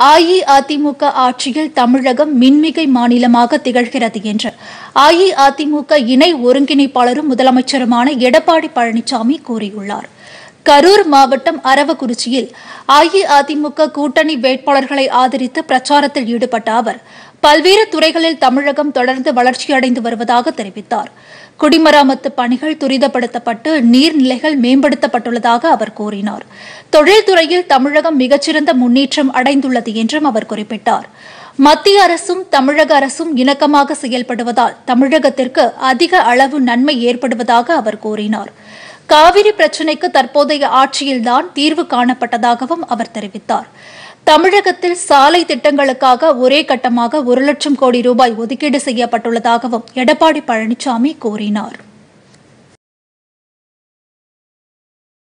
அஇஅதிமுக ஆட்சியில் தமிழகம் மின்மிகை மாநிலமாக திகழ்கிறது என்று. அஇஅதிமுக இணை ஒருங்கிணைப்பாளரும் முதலமைச்சருமான எடப்பாடி பழனிசாமி கூறியுள்ளார். கரூர் மாவட்டம் அரவக்குறிச்சியில் அஇஅதிமுக கூட்டணி வேட்பாளர்களை ஆதரித்து பிரச்சாரத்தில் ஈடுபட்ட அவர் பல்வேறு துறைகளில் தமிழகம் தொடர்ந்து வளர்ச்சியடைந்து வருவதாக தெரிவித்தார். குடிமராமத்து பணிகள் துரிதப்படுத்தப்பட்டு நீர்நிலைகள் மேம்படுத்தப்பட்டுள்ளதாக அவர் கூறினார். தொழில்துறையில் தமிழகம் மிகச்சிறந்த முன்னேற்றம் அடைந்துள்ளது என்றும் அவர் குறிப்பிட்டார். மத்திய அரசும் தமிழக அரசும் இணக்கமாக செயல்படுவதால் தமிழகத்திற்கு அதிக அளவு நன்மை ஏற்படுவதாக அவர் கூறினார். காவிரி பிரச்சினைக்கு தற்போதைய ஆட்சியில்தான் தீர்வு காணப்பட்டதாகவும் அவர் தெரிவித்தார். தமிழகத்தில் சாலை திட்டங்களுக்காக ஒரே கட்டமாக ஒரு லட்சம் கோடி ரூபாய் ஒதுக்கீடு செய்யப்பட்டுள்ளதாகவும் எடப்பாடி பழனிசாமி கூறினார்.